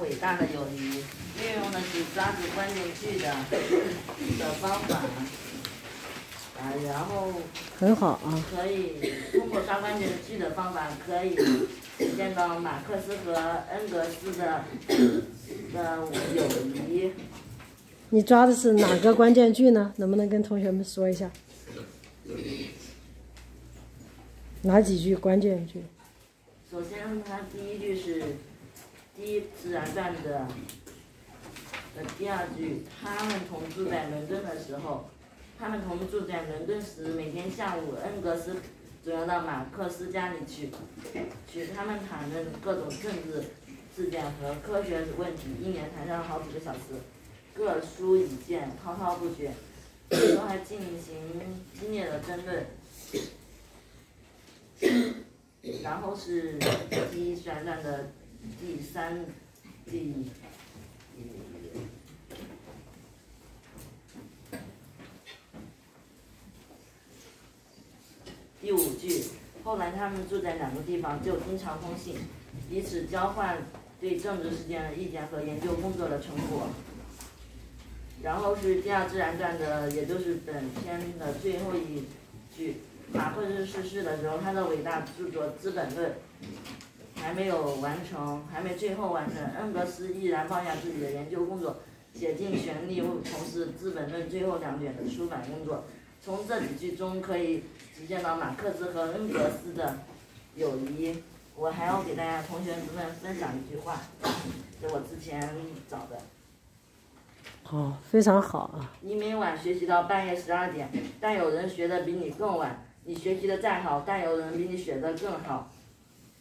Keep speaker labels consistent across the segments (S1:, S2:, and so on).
S1: 伟大的友谊，运用的是抓住关键句的的方法，啊，然后
S2: 很好啊。
S1: 可以通过抓关键句的方法，可以体现到马克思和恩格斯的的友谊。
S2: 你抓的是哪个关键句呢？能不能跟同学们说一下？哪几句关键句？
S1: 首先，它第一句是。第一自然段的的第二句，他们同住在伦敦的时候，他们同住在伦敦时，每天下午，恩格斯总要到马克思家里去，去他们谈论各种政治事件和科学问题，一连谈上好几个小时，各抒己见，滔滔不绝，有时候还进行激烈的争论。然后是第一自然段的。第三，第，第五句。后来他们住在两个地方，就经常通信，彼此交换对政治事件的意见和研究工作的成果。然后是第二自然段的，也就是本篇的最后一句。马克思逝世的时候，他的伟大著作《资本论》。还没有完成，还没最后完成。恩格斯毅然放下自己的研究工作，竭尽全力从事《资本论》最后两卷的出版工作。从这几句中可以体现到马克思和恩格斯的友谊。我还要给大家同学们分享一句话，是我之前找的。
S2: 好，非常好啊！
S1: 你每晚学习到半夜十二点，但有人学的比你更晚。你学习的再好，但有人比你学的更好。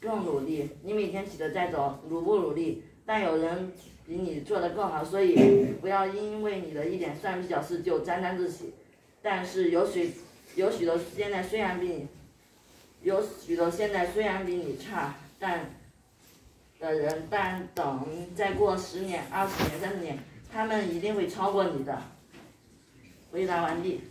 S1: 更努力，你每天起得再早，努不努力？但有人比你做的更好，所以不要因为你的一点蒜皮小事就沾沾自喜。但是有许有许多现在虽然比你有许多现在虽然比你差，但的人，但等再过十年、二十年、三十年，他们一定会超过你的。回答完毕。